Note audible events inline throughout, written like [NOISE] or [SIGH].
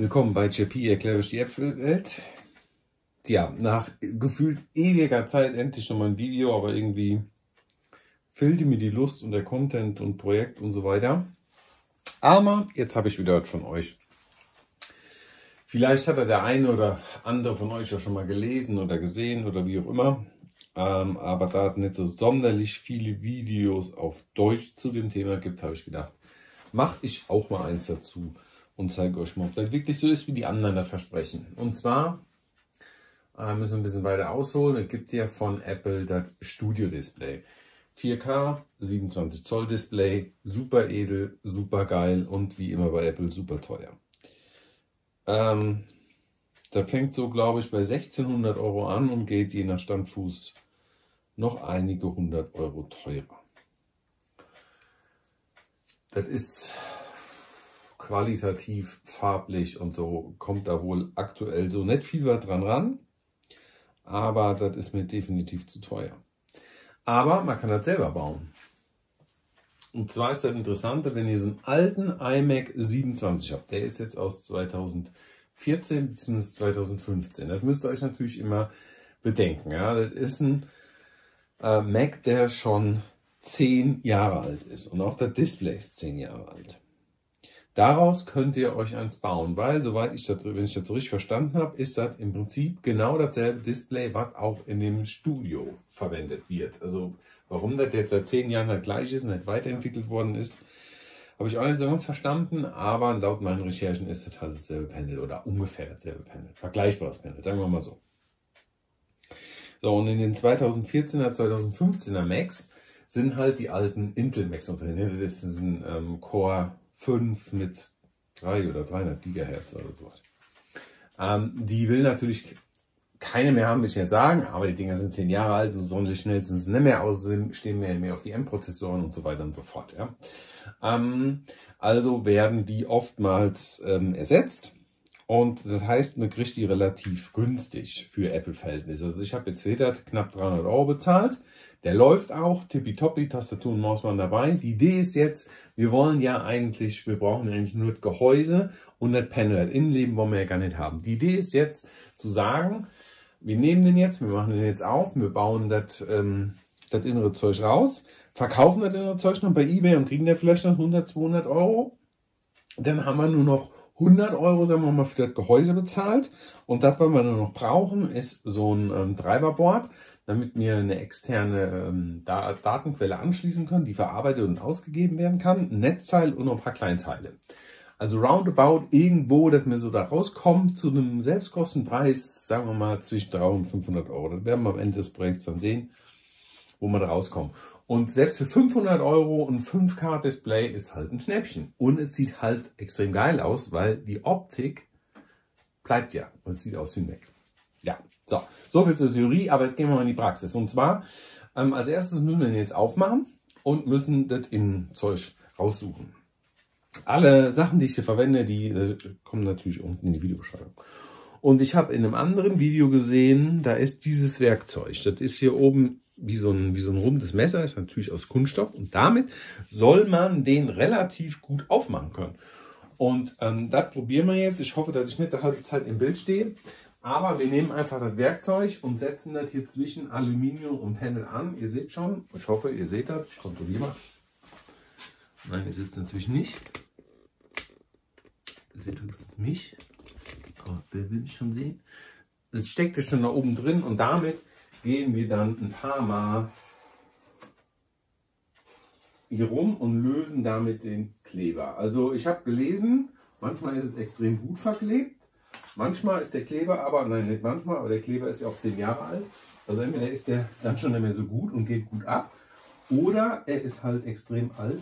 Willkommen bei JP, erkläre ich die Äpfelwelt. Ja, nach gefühlt ewiger Zeit endlich nochmal ein Video, aber irgendwie fehlte mir die Lust und der Content und Projekt und so weiter. Aber jetzt habe ich wieder was von euch. Vielleicht hat er der eine oder andere von euch ja schon mal gelesen oder gesehen oder wie auch immer. Ähm, aber da es nicht so sonderlich viele Videos auf Deutsch zu dem Thema gibt, habe ich gedacht, mache ich auch mal eins dazu und zeige euch mal, ob das wirklich so ist, wie die anderen das versprechen. Und zwar äh, müssen wir ein bisschen weiter ausholen. Es gibt ja von Apple das Studio Display. 4K, 27 Zoll Display, super edel, super geil und wie immer bei Apple super teuer. Ähm, das fängt so, glaube ich, bei 1600 Euro an und geht je nach Standfuß noch einige hundert Euro teurer. Das ist qualitativ, farblich und so kommt da wohl aktuell so nicht viel was dran ran. Aber das ist mir definitiv zu teuer. Aber man kann das selber bauen. Und zwar ist das Interessante, wenn ihr so einen alten iMac 27 habt. Der ist jetzt aus 2014 bzw. 2015. Das müsst ihr euch natürlich immer bedenken. Ja, das ist ein äh, Mac, der schon 10 Jahre alt ist. Und auch das Display ist 10 Jahre alt. Daraus könnt ihr euch eins bauen, weil, soweit ich das, wenn ich das so richtig verstanden habe, ist das im Prinzip genau dasselbe Display, was auch in dem Studio verwendet wird. Also warum das jetzt seit zehn Jahren das gleich ist und nicht weiterentwickelt worden ist, habe ich auch nicht so ganz verstanden, aber laut meinen Recherchen ist das halt dasselbe Panel oder ungefähr dasselbe Panel. Vergleichbares Panel, sagen wir mal so. So, und in den 2014er, 2015er Macs sind halt die alten Intel Macs drin. Das ist ein ähm, Core 5 mit 3 oder 300 Gigahertz oder sowas. Ähm, die will natürlich keine mehr haben, will ich nicht sagen, aber die Dinger sind 10 Jahre alt und sonderlich schnell sind sie nicht mehr, außerdem stehen mehr, mehr auf die M-Prozessoren und so weiter und so fort. Ja. Ähm, also werden die oftmals ähm, ersetzt und das heißt, man kriegt die relativ günstig für Apple-Verhältnisse. Also ich habe jetzt wieder knapp 300 Euro bezahlt. Der läuft auch, tippitoppi, Tastatur und Maus waren dabei. Die Idee ist jetzt, wir wollen ja eigentlich, wir brauchen eigentlich nur das Gehäuse und das Panel. Das Innenleben wollen wir ja gar nicht haben. Die Idee ist jetzt zu sagen, wir nehmen den jetzt, wir machen den jetzt auf, wir bauen das, ähm, das innere Zeug raus, verkaufen das innere Zeug noch bei Ebay und kriegen da vielleicht noch 100, 200 Euro. Dann haben wir nur noch 100 Euro, sagen wir mal, für das Gehäuse bezahlt. Und das, was wir nur noch brauchen, ist so ein ähm, Treiberboard, damit wir eine externe ähm, da Datenquelle anschließen können, die verarbeitet und ausgegeben werden kann, ein Netzteil und noch ein paar Kleinteile. Also roundabout irgendwo, dass wir so da rauskommen zu einem Selbstkostenpreis, sagen wir mal zwischen 300 und 500 Euro. Das werden wir am Ende des Projekts dann sehen, wo wir da rauskommen. Und selbst für 500 Euro ein 5K-Display ist halt ein Schnäppchen. Und es sieht halt extrem geil aus, weil die Optik bleibt ja. Und es sieht aus wie ein Mac. Ja, so. So viel zur Theorie, aber jetzt gehen wir mal in die Praxis. Und zwar, ähm, als erstes müssen wir den jetzt aufmachen und müssen das Innenzeug raussuchen. Alle Sachen, die ich hier verwende, die äh, kommen natürlich unten in die Videobeschreibung. Und ich habe in einem anderen Video gesehen, da ist dieses Werkzeug. Das ist hier oben wie so ein, wie so ein rundes Messer, ist natürlich aus Kunststoff. Und damit soll man den relativ gut aufmachen können. Und ähm, das probieren wir jetzt. Ich hoffe, dass ich nicht die halbe Zeit im Bild stehe. Aber wir nehmen einfach das Werkzeug und setzen das hier zwischen Aluminium und Panel an. Ihr seht schon, ich hoffe, ihr seht das. Ich kontrolliere mal. Nein, ihr seht es natürlich nicht. Ihr seht höchstens mich. Oh, wer will mich schon sehen? Es steckt schon da oben drin und damit gehen wir dann ein paar Mal hier rum und lösen damit den Kleber. Also ich habe gelesen, manchmal ist es extrem gut verklebt, manchmal ist der Kleber aber, nein nicht manchmal, aber der Kleber ist ja auch 10 Jahre alt. Also entweder ist der dann schon nicht mehr so gut und geht gut ab oder er ist halt extrem alt,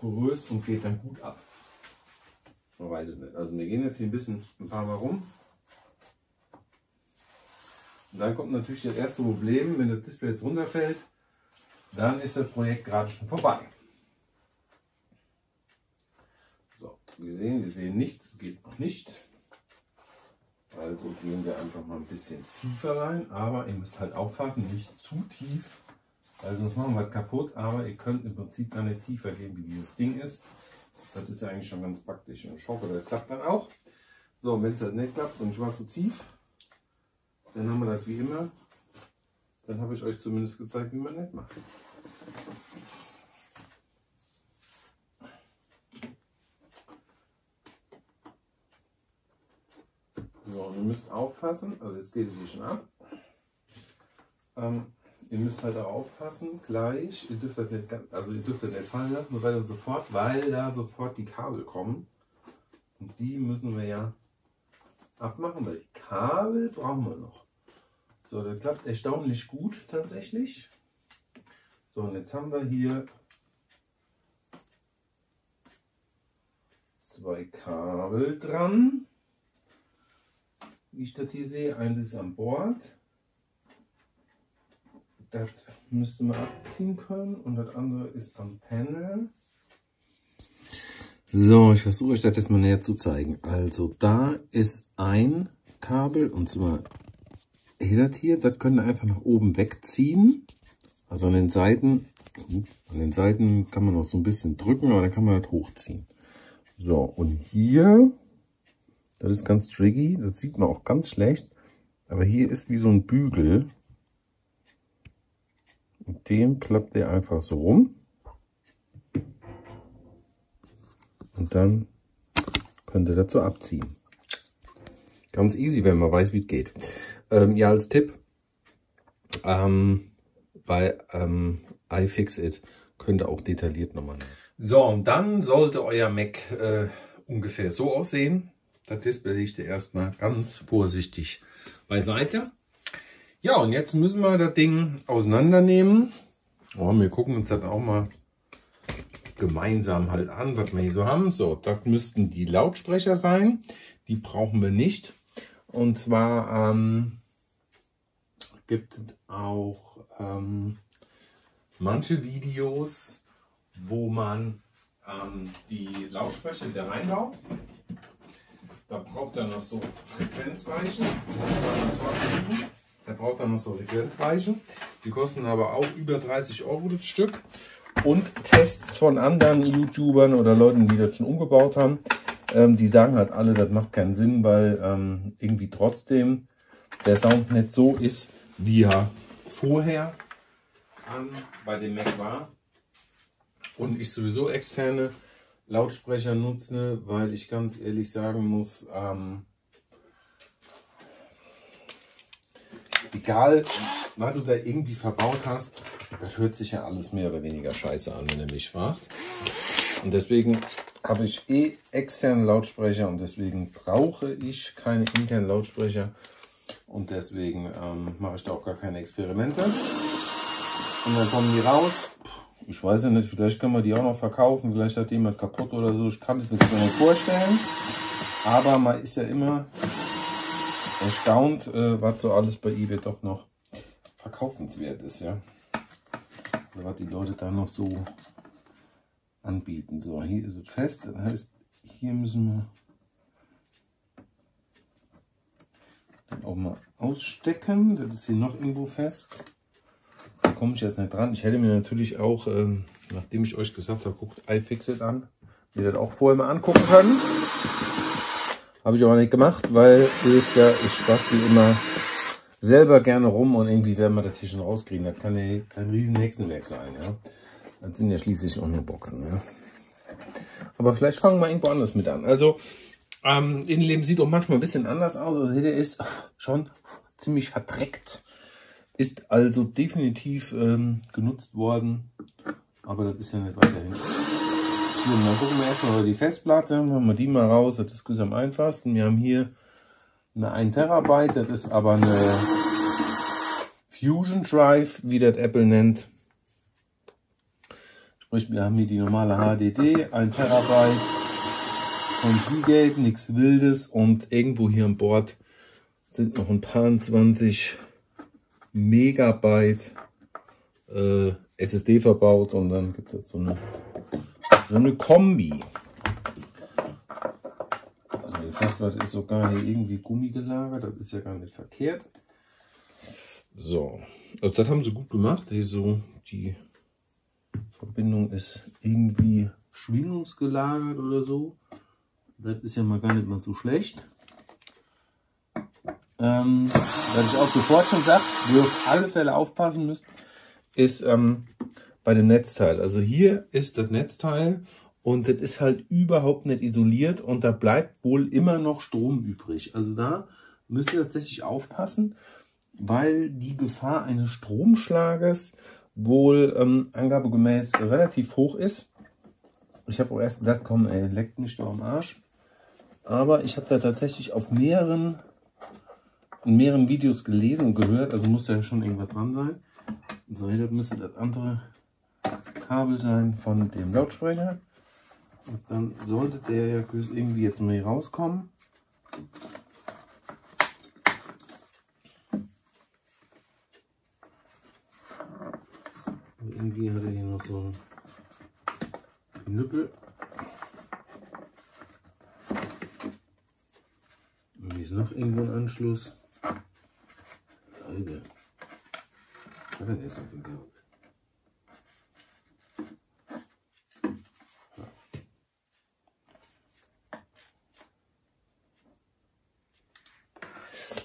porös und geht dann gut ab. Man weiß es nicht. Also wir gehen jetzt hier ein bisschen ein paar Mal rum. Dann kommt natürlich das erste Problem, wenn das Display jetzt runterfällt, dann ist das Projekt gerade schon vorbei. So, wir sehen, wir sehen nichts, geht noch nicht. Also gehen wir einfach mal ein bisschen tiefer rein, aber ihr müsst halt aufpassen, nicht zu tief, weil sonst machen wir was kaputt, aber ihr könnt im Prinzip gar nicht tiefer gehen, wie dieses Ding ist. Das ist ja eigentlich schon ganz praktisch und ich hoffe, das klappt dann auch. So, wenn es halt nicht klappt und ich war zu tief, dann haben wir das wie immer. Dann habe ich euch zumindest gezeigt, wie man das macht. So, und ihr müsst aufpassen, also jetzt geht es hier schon ab. Ähm, ihr müsst halt auch aufpassen, gleich, ihr dürft das nicht, also ihr dürft das nicht fallen lassen, so weiter und so weil da sofort die Kabel kommen. Und die müssen wir ja abmachen, weil die Kabel brauchen wir noch. So, das klappt erstaunlich gut tatsächlich. So, und jetzt haben wir hier zwei Kabel dran. Wie ich das hier sehe, eins ist an Bord. Das müsste man abziehen können und das andere ist am Panel. So, ich versuche euch das jetzt mal näher zu zeigen. Also da ist ein Kabel und zwar hier das hier, das könnt ihr einfach nach oben wegziehen. Also an den Seiten, an den Seiten kann man noch so ein bisschen drücken, aber dann kann man das hochziehen. So, und hier, das ist ganz tricky, das sieht man auch ganz schlecht, aber hier ist wie so ein Bügel. Und den klappt ihr einfach so rum. Und dann könnt ihr dazu abziehen. Ganz easy, wenn man weiß, wie es geht. Ähm, ja, als Tipp, ähm, bei ähm, iFixit könnt ihr auch detailliert nochmal. So, und dann sollte euer Mac äh, ungefähr so aussehen. Das Display liegt ihr erstmal ganz vorsichtig beiseite. Ja, und jetzt müssen wir das Ding auseinandernehmen. Oh, wir gucken uns das auch mal gemeinsam halt an, was wir hier so haben. So, das müssten die Lautsprecher sein. Die brauchen wir nicht. Und zwar ähm, gibt es auch ähm, manche Videos, wo man ähm, die Lautsprecher wieder reinbaut. Da braucht er noch so Frequenzweichen. Der braucht dann noch so Frequenzweichen. Die kosten aber auch über 30 Euro das Stück. Und Tests von anderen YouTubern oder Leuten, die das schon umgebaut haben, ähm, die sagen halt alle, das macht keinen Sinn, weil ähm, irgendwie trotzdem der Sound nicht so ist, wie er vorher ähm, bei dem Mac war. Und ich sowieso externe Lautsprecher nutze, weil ich ganz ehrlich sagen muss, ähm, egal was du da irgendwie verbaut hast, das hört sich ja alles mehr oder weniger scheiße an, wenn ihr mich fragt. Und deswegen habe ich eh externe Lautsprecher und deswegen brauche ich keine internen Lautsprecher. Und deswegen ähm, mache ich da auch gar keine Experimente. Und dann kommen die raus. Ich weiß ja nicht, vielleicht können wir die auch noch verkaufen. Vielleicht hat jemand kaputt oder so. Ich kann es mir nicht vorstellen. Aber man ist ja immer erstaunt, äh, was so alles bei eBay doch noch verkaufenswert ist, ja. Oder was die Leute da noch so anbieten. So, hier ist es fest. Das heißt, hier müssen wir dann auch mal ausstecken. Das ist hier noch irgendwo fest. Da komme ich jetzt nicht dran. Ich hätte mir natürlich auch, ähm, nachdem ich euch gesagt habe, guckt iFixit an, mir das auch vorher mal angucken können. Habe ich aber nicht gemacht, weil ihr wisst ja, ich bastel immer selber gerne rum und irgendwie werden wir das hier schon rauskriegen. Das kann ja kein riesen Hexenwerk sein. Ja? Das sind ja schließlich auch nur Boxen. Ja? Aber vielleicht fangen wir irgendwo anders mit an. Also, ähm, Innenleben sieht auch manchmal ein bisschen anders aus. Also hier ist schon ziemlich verdreckt. Ist also definitiv ähm, genutzt worden. Aber das ist ja nicht weiterhin. So, dann gucken wir erstmal die Festplatte. Machen wir die mal raus. Das ist am einfachsten. Wir haben hier eine 1 Terabyte. Das ist aber eine Fusion Drive, wie das Apple nennt. Sprich, wir haben hier die normale HDD, 1 Terabyte von Seagate, nichts Wildes. Und irgendwo hier an Bord sind noch ein paar 20 Megabyte äh, SSD verbaut. Und dann gibt es so eine, so eine Kombi. Also die Festplatte ist sogar hier irgendwie Gummi gelagert. Das ist ja gar nicht verkehrt. So, also das haben sie gut gemacht. Hier so die Verbindung ist irgendwie schwingungsgelagert oder so. Das ist ja mal gar nicht mal so schlecht. Ähm, was ich auch sofort schon sage, wo ihr auf alle Fälle aufpassen müsst, ist ähm, bei dem Netzteil. Also hier ist das Netzteil und das ist halt überhaupt nicht isoliert und da bleibt wohl immer noch Strom übrig. Also da müsst ihr tatsächlich aufpassen, weil die Gefahr eines Stromschlages wohl ähm, angabegemäß relativ hoch ist. Ich habe auch erst gesagt, komm, ey, leckt mich doch am Arsch. Aber ich habe da tatsächlich auf mehreren, in mehreren Videos gelesen und gehört, also muss da schon irgendwas dran sein. So, hier müsste das andere Kabel sein von dem Lautsprecher. Und dann sollte der ja irgendwie jetzt mal hier rauskommen. Und irgendwie hat er hier noch so einen Knüppel. Und hier ist noch irgendwo ein Anschluss. Alter. Hat er jetzt noch viel gehabt?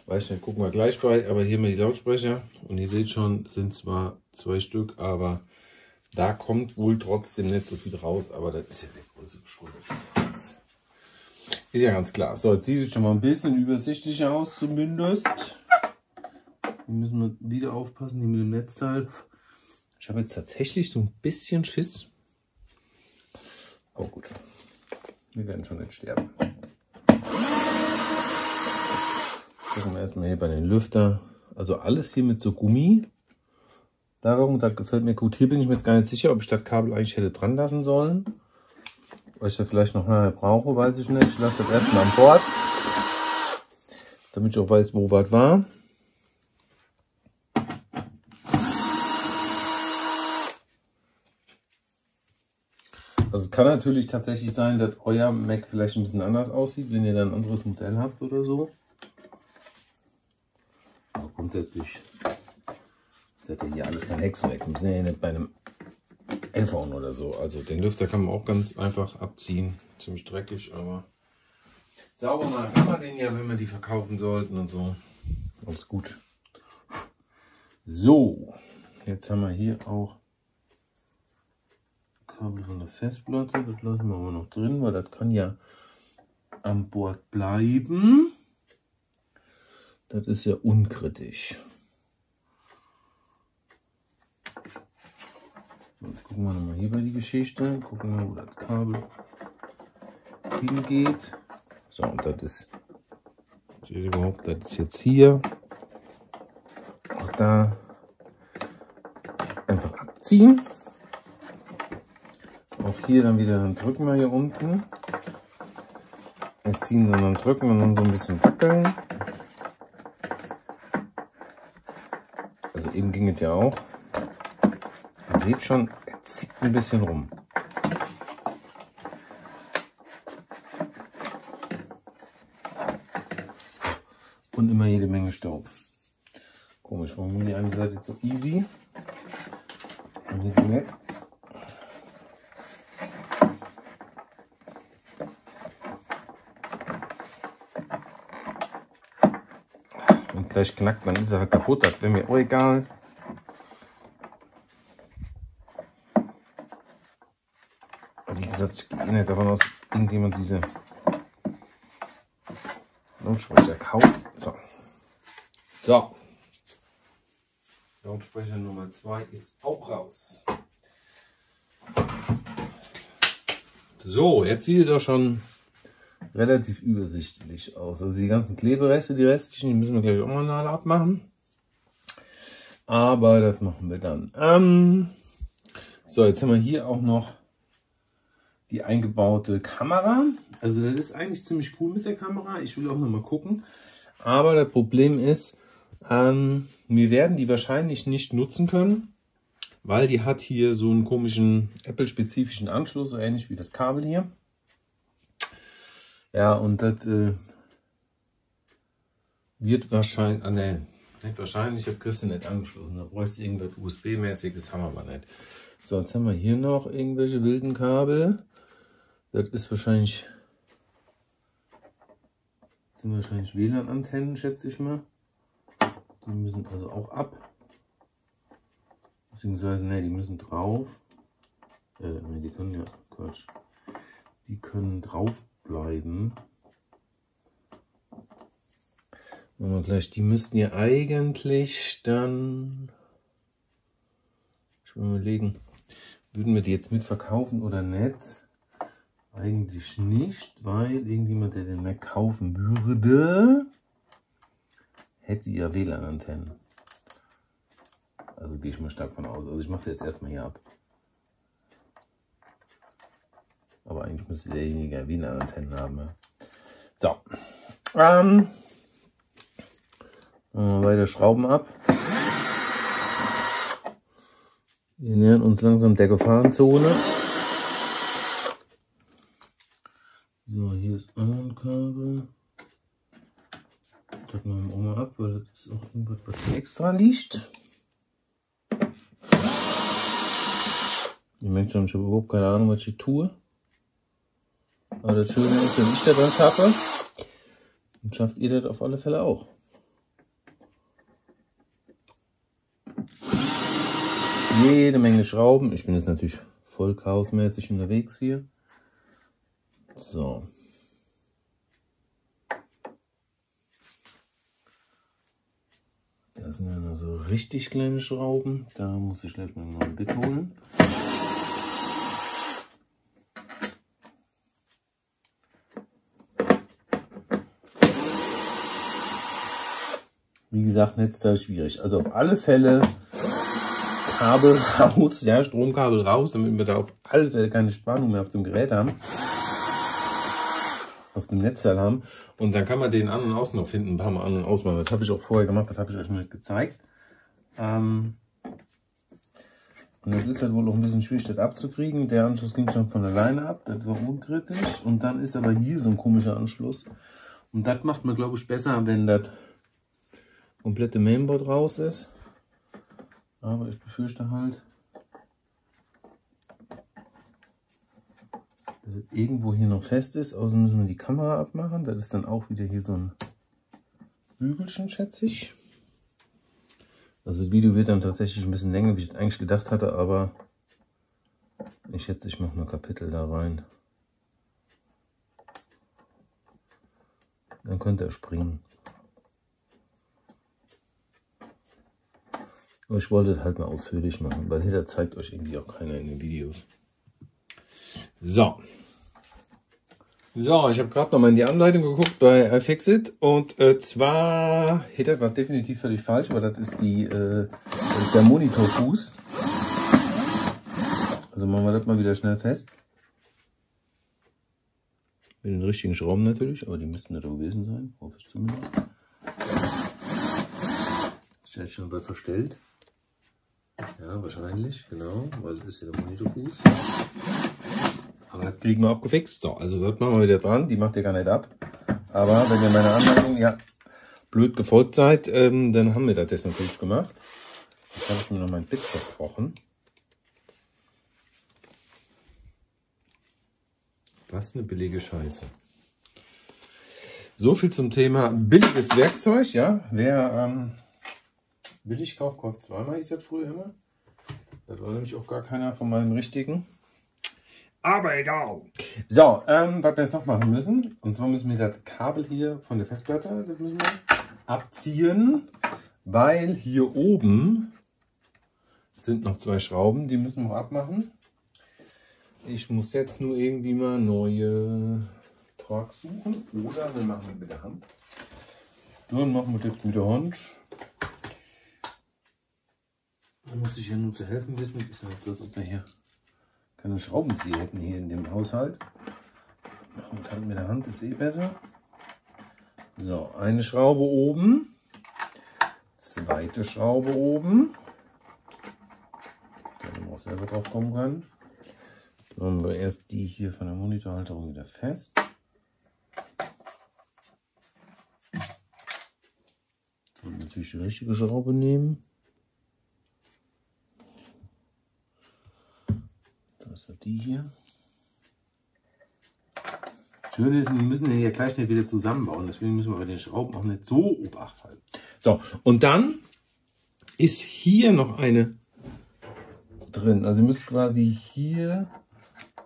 Weiß nicht, gucken wir gleich bei, aber hier mal die Lautsprecher. Und ihr seht schon, sind zwar zwei Stück, aber da kommt wohl trotzdem nicht so viel raus, aber das ist ja der Größe geschuldet. Ist ja ganz klar. So, jetzt sieht es schon mal ein bisschen übersichtlicher aus zumindest. Hier müssen wir wieder aufpassen, hier mit dem Netzteil. Ich habe jetzt tatsächlich so ein bisschen Schiss. Aber gut, wir werden schon nicht sterben. Gucken wir erstmal hier bei den Lüfter. Also alles hier mit so Gummi. Darum, das gefällt mir gut. Hier bin ich mir jetzt gar nicht sicher, ob ich das Kabel eigentlich hätte dran lassen sollen. Was ich ja vielleicht noch nachher brauche, weiß ich nicht. Ich lasse das erstmal an Bord. Damit ich auch weiß, wo was war. Also es kann natürlich tatsächlich sein, dass euer Mac vielleicht ein bisschen anders aussieht, wenn ihr dann ein anderes Modell habt oder so grundsätzlich seid ihr hier alles kein Hexenwerk. Wir sind ja nicht bei einem iPhone oder so. Also den Lüfter kann man auch ganz einfach abziehen. Ziemlich dreckig, aber sauber machen kann man den ja, wenn wir die verkaufen sollten und so. Alles gut. So, jetzt haben wir hier auch Kabel von der Festplatte. Das lassen wir aber noch drin, weil das kann ja an Bord bleiben. Das ist ja unkritisch. Jetzt gucken wir nochmal hier bei die Geschichte. Gucken wir, wo das Kabel hingeht. So, und das ist, seht ihr überhaupt, das ist jetzt hier. Auch da einfach abziehen. Auch hier dann wieder, dann drücken wir hier unten. Nicht ziehen, sondern drücken und dann so ein bisschen wackeln. Es ja auch. Ihr seht schon, er zieht ein bisschen rum. Und immer jede Menge Staub. Komisch, warum die eine Seite so easy und hier die nicht? gleich knackt, ist er halt kaputt. Das wäre mir auch egal. Wie gesagt, ich gehe nicht davon aus, irgendjemand diese Lautsprecher kauft. So. so. Lautsprecher Nummer 2 ist auch raus. So, jetzt sieht doch schon relativ übersichtlich aus. Also die ganzen Klebereste, die restlichen, die müssen wir gleich auch mal abmachen. Aber das machen wir dann. Ähm, so, jetzt haben wir hier auch noch die eingebaute Kamera. Also das ist eigentlich ziemlich cool mit der Kamera. Ich will auch noch mal gucken. Aber das Problem ist, ähm, wir werden die wahrscheinlich nicht nutzen können, weil die hat hier so einen komischen Apple-spezifischen Anschluss, so ähnlich wie das Kabel hier. Ja, und das äh, wird wahrscheinlich, ah ne, nicht wahrscheinlich, ich habe Christian nicht angeschlossen, da bräuchte irgendwas USB-mäßiges, haben wir aber nicht. So, jetzt haben wir hier noch irgendwelche wilden Kabel. Das ist wahrscheinlich, sind wahrscheinlich WLAN-Antennen, schätze ich mal. Die müssen also auch ab. Beziehungsweise, ne, die müssen drauf. Äh, ne, die können ja, Quatsch. Die können drauf bleiben. Machen wir gleich, die müssten ja eigentlich dann, ich will mal überlegen, würden wir die jetzt mitverkaufen oder nicht? Eigentlich nicht, weil irgendjemand, der den Mac kaufen würde, hätte ja WLAN-Antennen. Also gehe ich mal stark von aus. Also ich mache es jetzt erstmal hier ab. Aber eigentlich müsste derjenige WLAN-Antennen haben. Ja. So. Ähm, weiter Schrauben ab. Wir nähern uns langsam der Gefahrenzone. Ist ein Kabel. Das machen wir auch mal ab, weil das ist auch irgendwas, was hier extra liegt. Ihr merkt schon, ich habe überhaupt keine Ahnung, was ich tue. Aber das Schöne ist, wenn ich da dran schaffe, dann schafft ihr das auf alle Fälle auch. Jede Menge Schrauben. Ich bin jetzt natürlich voll chaosmäßig unterwegs hier. So. Das sind dann so richtig kleine Schrauben. Da muss ich gleich mal neuen Bit holen. Wie gesagt, Netzteil schwierig. Also auf alle Fälle Kabel [LAUGHS] raus, ja, Stromkabel raus, damit wir da auf alle Fälle keine Spannung mehr auf dem Gerät haben. Auf dem Netzteil haben. Und dann kann man den an- und aus noch finden, ein paar Mal an- und ausmachen. Das habe ich auch vorher gemacht, das habe ich euch nicht gezeigt. Ähm und das ist halt wohl auch ein bisschen schwierig, das abzukriegen. Der Anschluss ging schon von alleine ab, das war unkritisch. Und dann ist aber hier so ein komischer Anschluss. Und das macht man, glaube ich, besser, wenn das komplette Mainboard raus ist. Aber ich befürchte halt, dass es irgendwo hier noch fest ist. Außerdem müssen wir die Kamera abmachen. Das ist dann auch wieder hier so ein Bügelchen, schätze ich. Also das Video wird dann tatsächlich ein bisschen länger, wie ich eigentlich gedacht hatte, aber ich schätze, ich mache nur Kapitel da rein. Dann könnte er springen. Aber ich wollte es halt mal ausführlich machen, weil hinter zeigt euch irgendwie auch keiner in den Videos. So. So, ich habe gerade noch mal in die Anleitung geguckt bei iFixit und äh, zwar, Hitter war definitiv völlig falsch, aber das ist die äh, das ist der Monitorfuß. Also machen wir das mal wieder schnell fest. Mit den richtigen Schrauben natürlich, aber die müssten nicht gewesen sein, hoffe ich zumindest. Ist jetzt schon was verstellt. Ja, wahrscheinlich, genau, weil das ist ja der Monitorfuß. Aber das kriegen wir auch gefixt. So, also das machen wir wieder dran. Die macht ihr gar nicht ab. Aber wenn ihr meine Anleitung ja blöd gefolgt seid, ähm, dann haben wir das natürlich gemacht. Jetzt habe ich mir noch mein Bit verbrochen. Was eine billige Scheiße. So viel zum Thema billiges Werkzeug, ja. Wer ähm, billig kauft, kauft zweimal, hieß das früher immer. Das war nämlich auch gar keiner von meinem richtigen. Aber egal. So, ähm, was wir jetzt noch machen müssen, und zwar müssen wir das Kabel hier von der Festplatte, das müssen wir abziehen, weil hier oben sind noch zwei Schrauben, die müssen wir abmachen. Ich muss jetzt nur irgendwie mal neue Tracks suchen oder wir machen es mit der Hand. Dann machen wir das mit der Hand. Da muss ich ja nur zu helfen wissen. Das ist ja nicht so, als ob wir hier keine Schraubenzieher hätten hier in dem Haushalt. Wir halt mit der Hand, ist eh besser. So, eine Schraube oben. Zweite Schraube oben. Damit wir auch selber drauf kommen können. Dann machen wir erst die hier von der Monitorhalterung wieder fest. Und natürlich die richtige Schraube nehmen. Ist die hier. Schöne ist, wir müssen den ja gleich schnell wieder zusammenbauen. Deswegen müssen wir bei den Schrauben auch nicht so Obacht halten. So, und dann ist hier noch eine drin. Also ihr müsst quasi hier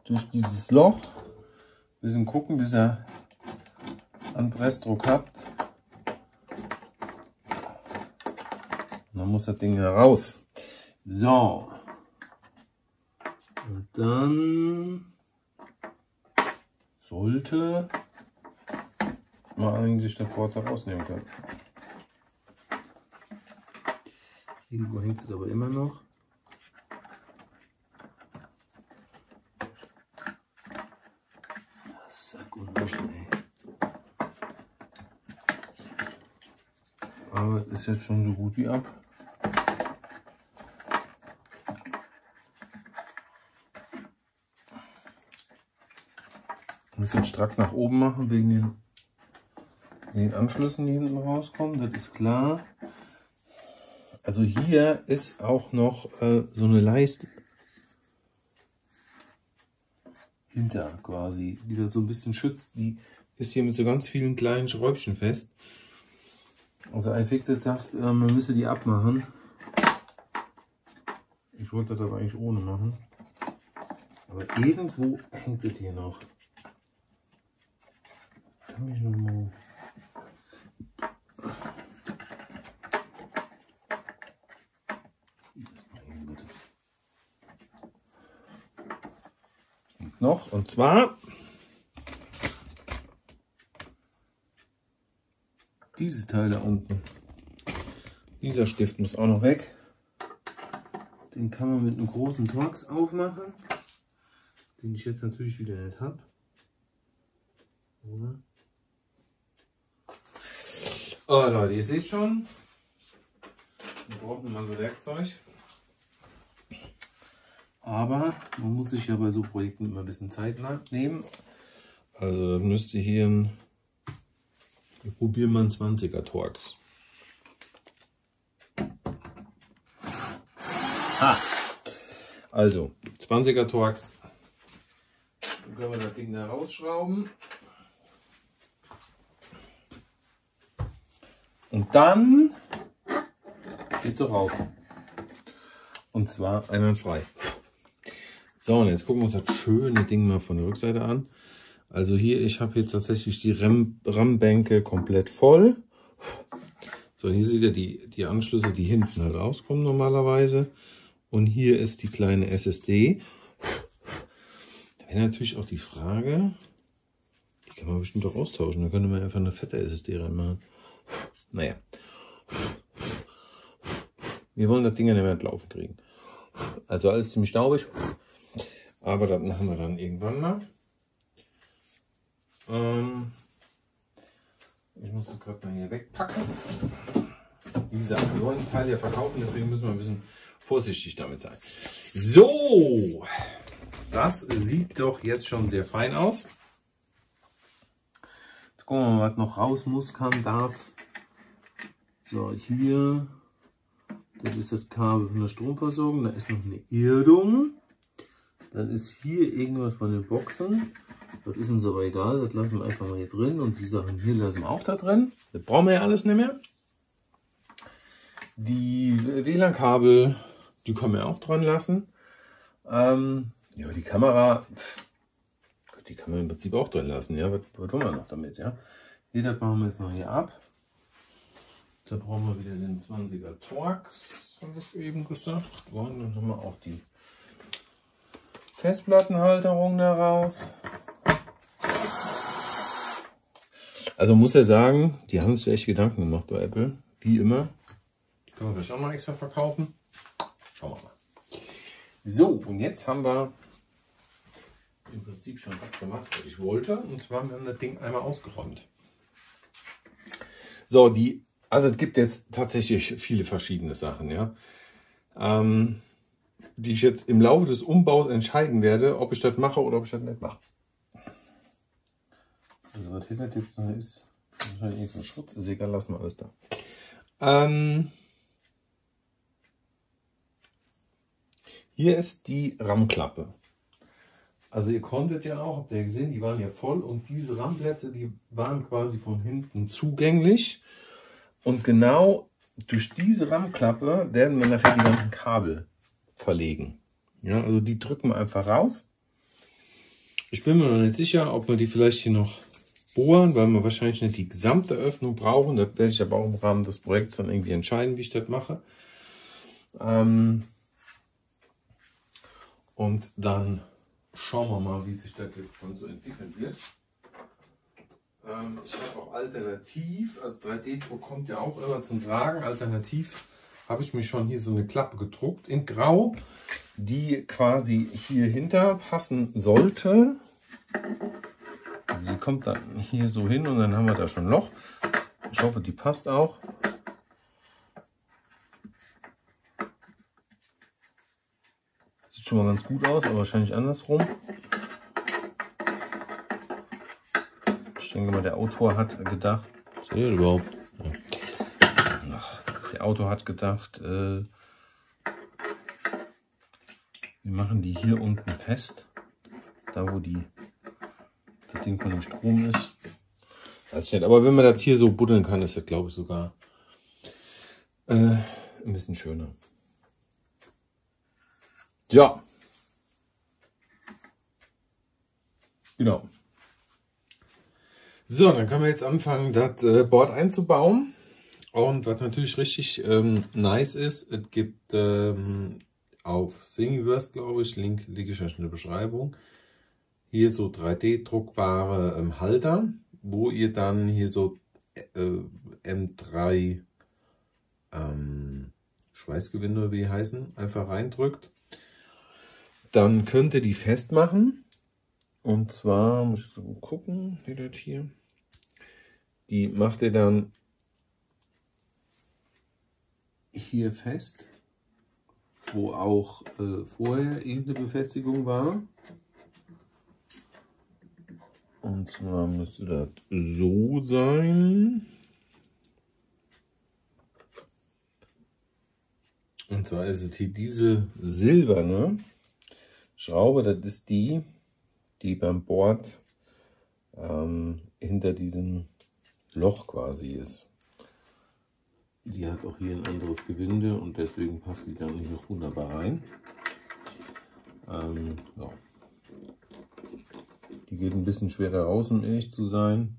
durch dieses Loch ein bisschen gucken, bis ihr an Pressdruck habt. Und dann muss das Ding heraus. So. Und dann sollte man eigentlich der Vorteil rausnehmen können. Irgendwo hängt es aber immer noch. Sack und Waschen, ey. Aber es ist jetzt schon so gut wie ab. Ein bisschen strack nach oben machen wegen den, den Anschlüssen, die hinten rauskommen, das ist klar. Also hier ist auch noch äh, so eine Leiste hinter quasi, die das so ein bisschen schützt. Die ist hier mit so ganz vielen kleinen Schräubchen fest. Also ein Fixit sagt, äh, man müsse die abmachen. Ich wollte das aber eigentlich ohne machen. Aber irgendwo hängt es hier noch. Kann ich noch mal noch und zwar dieses Teil da unten. Dieser Stift muss auch noch weg. Den kann man mit einem großen Torx aufmachen, den ich jetzt natürlich wieder nicht habe. Oh Leute, ihr seht schon, wir brauchen mal so Werkzeug. Aber man muss sich ja bei so Projekten immer ein bisschen Zeit nehmen. Also müsste hier ein, wir probieren mal einen 20er Torx. Ah. Also, 20er Torx. Dann können wir das Ding da rausschrauben. Und dann geht so raus. Und zwar einwandfrei. So, und jetzt gucken wir uns das schöne Ding mal von der Rückseite an. Also hier, ich habe jetzt tatsächlich die RAM-Bänke komplett voll. So, hier seht ihr die, die Anschlüsse, die hinten halt rauskommen normalerweise. Und hier ist die kleine SSD. Da wäre natürlich auch die Frage, die kann man bestimmt auch austauschen. Da könnte man einfach eine fette SSD reinmachen. Naja. Wir wollen das Ding ja nicht mehr laufen kriegen. Also alles ziemlich staubig. Aber das machen wir dann irgendwann mal. Ähm ich muss das gerade mal hier wegpacken. Wie gesagt, wir wollen den Teil ja verkaufen, deswegen müssen wir ein bisschen vorsichtig damit sein. So, das sieht doch jetzt schon sehr fein aus. Jetzt gucken wir mal, was noch raus muss, kann, darf. So, hier, das ist das Kabel von der Stromversorgung. Da ist noch eine Erdung. Dann ist hier irgendwas von den Boxen. Das ist uns aber egal, das lassen wir einfach mal hier drin. Und die Sachen hier lassen wir auch da drin. Das brauchen wir ja alles nicht mehr. Die WLAN-Kabel, die können wir auch dran lassen. Ähm, ja, die Kamera, die kann man im Prinzip auch drin lassen. Ja, was, was tun wir noch damit? Ja, hier, das machen wir jetzt noch hier ab. Da brauchen wir wieder den 20er Torx, habe ich eben gesagt. Und dann haben wir auch die Festplattenhalterung daraus. Also muss er sagen, die haben sich echt Gedanken gemacht bei Apple. Wie immer. Die können wir vielleicht auch noch extra verkaufen. Schauen wir mal. So, und jetzt haben wir im Prinzip schon das gemacht, was ich wollte. Und zwar haben wir das Ding einmal ausgeräumt. So, die, also es gibt jetzt tatsächlich viele verschiedene Sachen, ja. Ähm, die ich jetzt im Laufe des Umbaus entscheiden werde, ob ich das mache oder ob ich das nicht mache. Also was hier das jetzt noch ist, wahrscheinlich ein Schutz, ist egal, lassen wir alles da. Ähm, hier ist die RAM-Klappe. Also ihr konntet ja auch, habt ihr gesehen, die waren ja voll und diese Rammplätze, die waren quasi von hinten zugänglich. Und genau durch diese Rammklappe werden wir nachher die ganzen Kabel verlegen. Ja, also die drücken wir einfach raus. Ich bin mir noch nicht sicher, ob wir die vielleicht hier noch bohren, weil wir wahrscheinlich nicht die gesamte Öffnung brauchen. Da werde ich aber auch im Rahmen des Projekts dann irgendwie entscheiden, wie ich das mache. Ähm und dann schauen wir mal, wie sich das jetzt dann so entwickeln wird. Ähm ich habe auch alternativ, also 3D-Druck kommt ja auch immer zum Tragen. Alternativ habe ich mir schon hier so eine Klappe gedruckt in Grau, die quasi hier hinter passen sollte. Sie kommt dann hier so hin und dann haben wir da schon ein Loch. Ich hoffe, die passt auch. Sieht schon mal ganz gut aus, aber wahrscheinlich andersrum. Ich denke mal, der Autor hat gedacht, seht ihr überhaupt? Autor hat gedacht, äh, wir machen die hier unten fest, da wo die das Ding von dem Strom ist. Ich nicht. Aber wenn man das hier so buddeln kann, ist das glaube ich sogar äh, ein bisschen schöner. Ja. Genau. So, dann können wir jetzt anfangen, das äh, Board einzubauen. Und was natürlich richtig ähm, nice ist, es gibt ähm, auf Thingiverse, glaube ich, Link lege ich euch in der Beschreibung, hier so 3D-druckbare ähm, Halter, wo ihr dann hier so äh, M3 ähm, Schweißgewinde, wie die heißen, einfach reindrückt. Dann könnt ihr die festmachen. Und zwar, muss ich so gucken, wie das hier. Die macht ihr dann hier fest, wo auch äh, vorher irgendeine Befestigung war. Und zwar müsste das so sein. Und zwar ist es hier diese silberne Schraube, das ist die, die beim Board ähm, hinter diesem Loch quasi ist. Die hat auch hier ein anderes Gewinde und deswegen passt die dann hier wunderbar rein. Ähm, ja. Die geht ein bisschen schwerer raus, um ehrlich zu sein,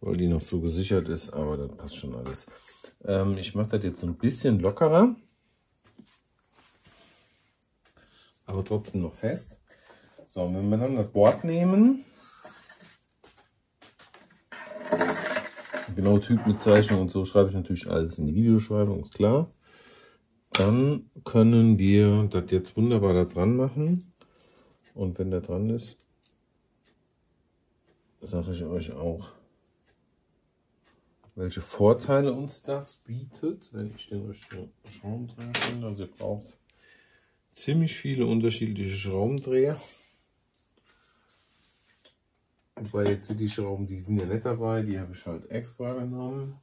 weil die noch so gesichert ist, aber das passt schon alles. Ähm, ich mache das jetzt ein bisschen lockerer, aber trotzdem noch fest. So, wenn wir dann das Board nehmen, genau Typbezeichnung und so schreibe ich natürlich alles in die Videoschreibung, ist klar. Dann können wir das jetzt wunderbar da dran machen. Und wenn der dran ist, sage ich euch auch, welche Vorteile uns das bietet, wenn ich den richtigen Schraubendreher finde. Also ihr braucht ziemlich viele unterschiedliche Schraubendreher. Wobei jetzt die Schrauben, die sind ja nicht dabei, die habe ich halt extra genommen.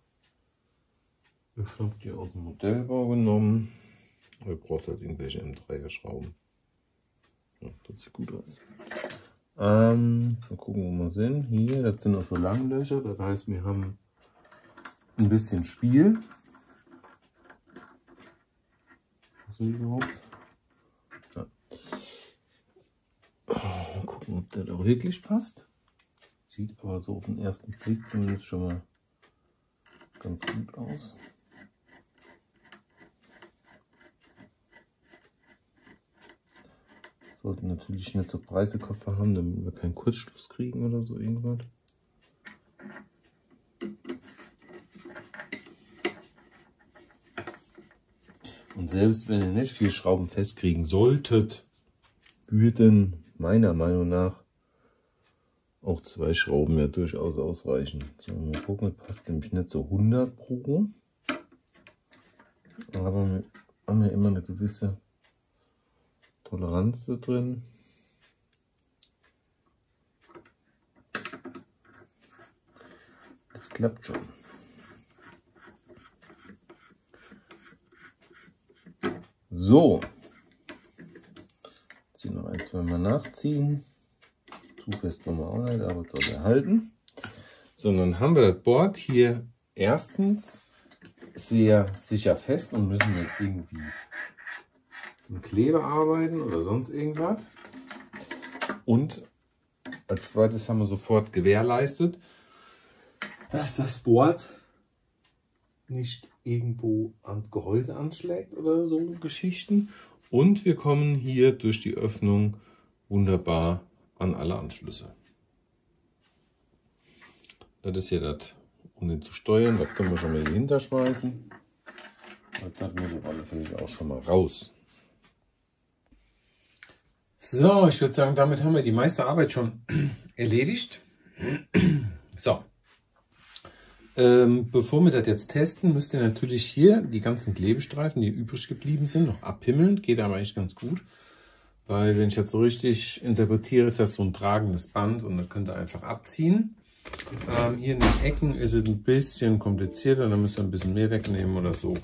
Ich habe die aus dem Modellbau genommen. Ihr braucht halt irgendwelche M3er Schrauben. Ja, das sieht gut aus. Ähm, mal gucken, wo wir sind. Hier, das sind auch so Langlöcher. Das heißt, wir haben ein bisschen Spiel. Was will überhaupt? Ja. Mal gucken, ob der auch wirklich passt. Sieht aber so auf den ersten Blick zumindest schon mal ganz gut aus. Sollten natürlich nicht so breite Koffer haben, damit wir keinen Kurzschluss kriegen oder so irgendwas. Und selbst wenn ihr nicht viel Schrauben festkriegen solltet, würden meiner Meinung nach auch zwei Schrauben ja durchaus ausreichen. So, mal gucken, passt nämlich nicht so 100 pro. Aber wir haben ja immer eine gewisse Toleranz da drin. Das klappt schon. So. Zieh noch ein, zweimal nachziehen. Zu fest nochmal auch nicht, aber soll er halten. Sondern haben wir das Board hier erstens sehr sicher fest und müssen nicht irgendwie mit Kleber arbeiten oder sonst irgendwas. Und als zweites haben wir sofort gewährleistet, dass das Board nicht irgendwo an Gehäuse anschlägt oder so Geschichten. Und wir kommen hier durch die Öffnung wunderbar an alle Anschlüsse. Das ist hier das, um den zu steuern. Das können wir schon mal hier hinterschmeißen. Das mir die Rolle, finde ich, auch schon mal raus. So, ich würde sagen, damit haben wir die meiste Arbeit schon [CLEARS THROAT] erledigt. [CLEARS THROAT] So. Ähm, bevor wir das jetzt testen, müsst ihr natürlich hier die ganzen Klebestreifen, die übrig geblieben sind, noch abhimmeln. Geht aber eigentlich ganz gut. Weil, wenn ich jetzt so richtig interpretiere, ist das so ein tragendes Band und dann könnt ihr einfach abziehen. Ähm, hier in den Ecken ist es ein bisschen komplizierter, da müsst ihr ein bisschen mehr wegnehmen oder so.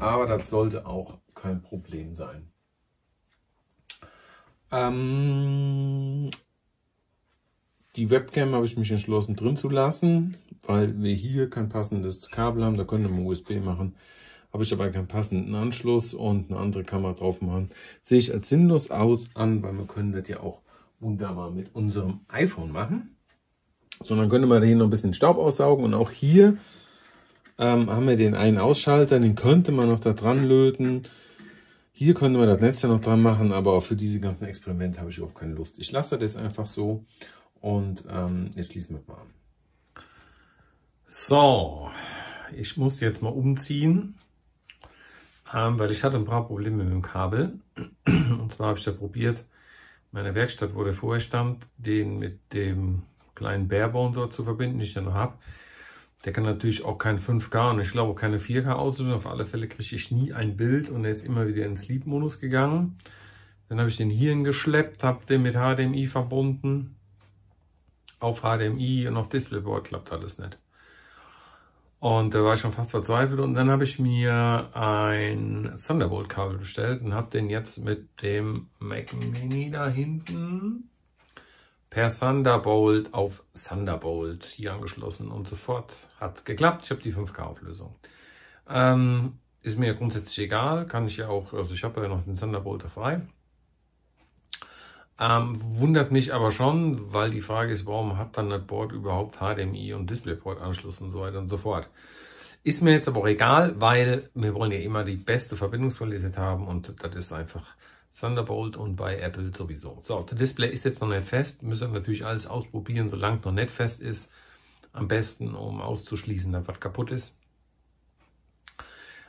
Aber das sollte auch kein Problem sein. Ähm, die Webcam habe ich mich entschlossen drin zu lassen, weil wir hier kein passendes Kabel haben. Da können wir USB machen. Habe ich aber keinen passenden Anschluss und eine andere Kamera drauf machen. Sehe ich als sinnlos aus an, weil wir können das ja auch wunderbar mit unserem iPhone machen. So, dann können wir hier noch ein bisschen Staub aussaugen und auch hier ähm, haben wir den einen Ausschalter, den könnte man noch da dran löten. Hier könnte man das Netz ja noch dran machen, aber auch für diese ganzen Experimente habe ich überhaupt keine Lust. Ich lasse das einfach so und ähm, jetzt schließen wir mal an. So, ich muss jetzt mal umziehen, ähm, weil ich hatte ein paar Probleme mit dem Kabel. [CLEARS THROAT] Und zwar habe ich da probiert, meine Werkstatt, wo der vorher stand, den mit dem kleinen Barebone dort zu verbinden, den ich ja noch habe. Der kann natürlich auch kein 5K und ich glaube auch keine 4K auslösen. Auf alle Fälle kriege ich nie ein Bild und er ist immer wieder in Sleep-Modus gegangen. Dann habe ich den hierhin geschleppt, habe den mit HDMI verbunden. Auf HDMI und auf Displayboard klappt alles nicht. Und da war ich schon fast verzweifelt und dann habe ich mir ein Thunderbolt-Kabel bestellt und habe den jetzt mit dem Mac Mini da hinten per Thunderbolt auf Thunderbolt hier angeschlossen und sofort hat es geklappt. Ich habe die 5K-Auflösung. Ähm, ist mir grundsätzlich egal, kann ich ja auch, also ich habe ja noch den Thunderbolt frei. Ähm, wundert mich aber schon, weil die Frage ist, warum hat dann das Board überhaupt HDMI und DisplayPort-Anschluss und so weiter und so fort. Ist mir jetzt aber auch egal, weil wir wollen ja immer die beste Verbindungsqualität haben und das ist einfach Thunderbolt und bei Apple sowieso. So, der Display ist jetzt noch nicht fest. Müssen wir natürlich alles ausprobieren, solange es noch nicht fest ist. Am besten, um auszuschließen, dass was kaputt ist.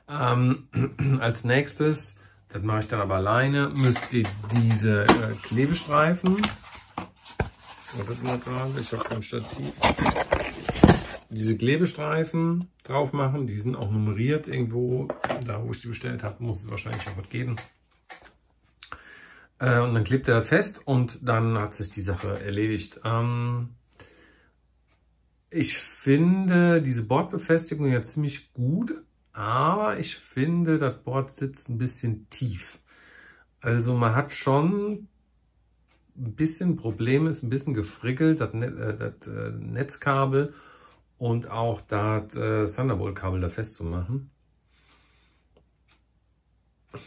Ähm, [CLEARS THROAT] als nächstes, das mache ich dann aber alleine, müsst ihr diese äh, Klebestreifen, wartet mal gerade, ich habe kein Stativ, diese Klebestreifen drauf machen. Die sind auch nummeriert irgendwo. Da, wo ich die bestellt habe, muss es wahrscheinlich auch was geben. Äh, und dann klebt er das fest und dann hat sich die Sache erledigt. Ähm, ich finde diese Bordbefestigung ja ziemlich gut, aber ich finde, das Board sitzt ein bisschen tief. Also man hat schon ein bisschen Probleme, ist ein bisschen gefrickelt, das, äh, äh, Netzkabel und auch das äh, Thunderbolt-Kabel da festzumachen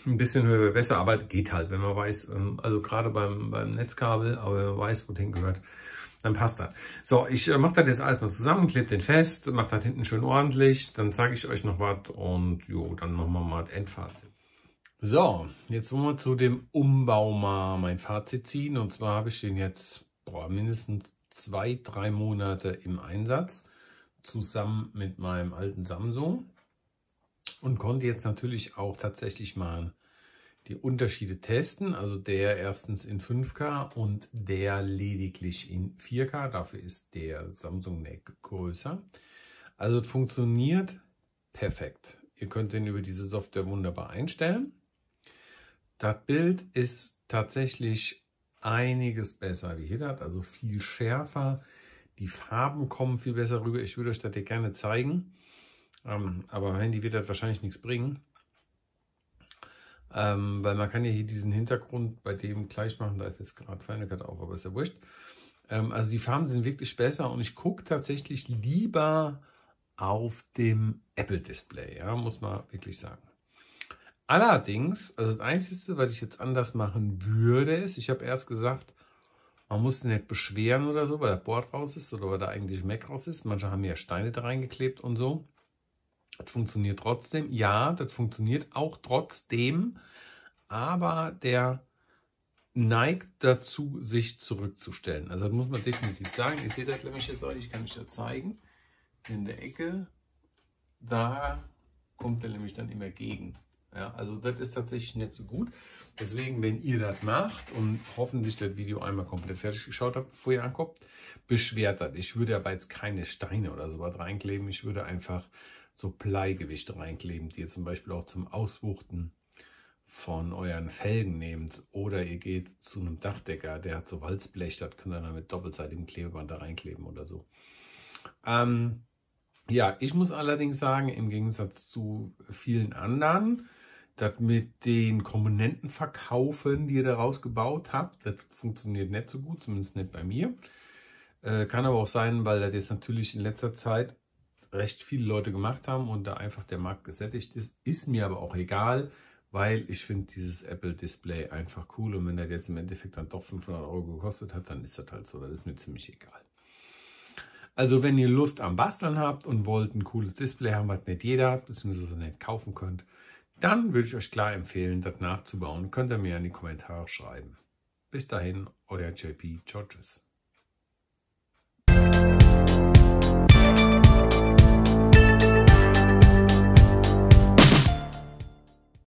ein bisschen höher wäre besser, aber geht halt, wenn man weiß, ähm, also gerade beim, beim Netzkabel, aber wenn man weiß, wo den gehört, dann passt das. So, ich äh, mache das jetzt alles mal zusammen, klebe den fest, mache das hinten schön ordentlich, dann zeige ich euch noch was und jo, dann machen wir mal das Endfazit. So, jetzt wollen wir zu dem Umbau mal mein Fazit ziehen und zwar habe ich den jetzt boah, mindestens zwei, drei Monate im Einsatz zusammen mit meinem alten Samsung und konnte jetzt natürlich auch tatsächlich mal die Unterschiede testen. Also der erstens in 5K und der lediglich in 4K. Dafür ist der Samsung NEC größer. Also es funktioniert perfekt. Ihr könnt den über diese Software wunderbar einstellen. Das Bild ist tatsächlich einiges besser wie hier, also viel schärfer. Die Farben kommen viel besser rüber. Ich würde euch das hier gerne zeigen. Ähm, aber Handy wird das wahrscheinlich nichts bringen. Ähm, weil man kann ja hier diesen Hintergrund bei dem gleich machen, da ist jetzt gerade Final Cut auf, aber ist ja wurscht. Ähm, also die Farben sind wirklich besser und ich gucke tatsächlich lieber auf dem Apple-Display, ja, muss man wirklich sagen. Allerdings, also das Einzige, was ich jetzt anders machen würde, ist, ich habe erst gesagt, man muss den nicht beschweren oder so, weil der Board raus ist oder weil der eigentliche Mac raus ist. Manche haben ja Steine da reingeklebt und so. Das funktioniert trotzdem. Ja, das funktioniert auch trotzdem. Aber der neigt dazu, sich zurückzustellen. Also das muss man definitiv sagen. Ihr seht das nämlich jetzt auch, ich kann euch das zeigen. In der Ecke, da kommt er nämlich dann immer gegen. Ja, also das ist tatsächlich nicht so gut. Deswegen, wenn ihr das macht und hoffentlich das Video einmal komplett fertig geschaut habt, bevor ihr anguckt, beschwert das. Ich würde aber jetzt keine Steine oder sowas reinkleben. Ich würde einfach so Bleigewichte reinkleben, die ihr zum Beispiel auch zum Auswuchten von euren Felgen nehmt. Oder ihr geht zu einem Dachdecker, der hat so Walzblech, das könnt ihr dann mit doppelseitigem Klebeband da reinkleben oder so. Ähm, ja, ich muss allerdings sagen, im Gegensatz zu vielen anderen, das mit den Komponenten verkaufen, die ihr daraus gebaut habt, das funktioniert nicht so gut, zumindest nicht bei mir. Äh, kann aber auch sein, weil das jetzt natürlich in letzter Zeit recht viele Leute gemacht haben und da einfach der Markt gesättigt ist. Ist mir aber auch egal, weil ich finde dieses Apple Display einfach cool und wenn das jetzt im Endeffekt dann doch 500 Euro gekostet hat, dann ist das halt so. Das ist mir ziemlich egal. Also wenn ihr Lust am Basteln habt und wollt ein cooles Display haben, was nicht jeder hat, beziehungsweise nicht kaufen könnt, dann würde ich euch klar empfehlen, das nachzubauen. Könnt ihr mir in die Kommentare schreiben. Bis dahin, euer JP. Ciao, tschüss.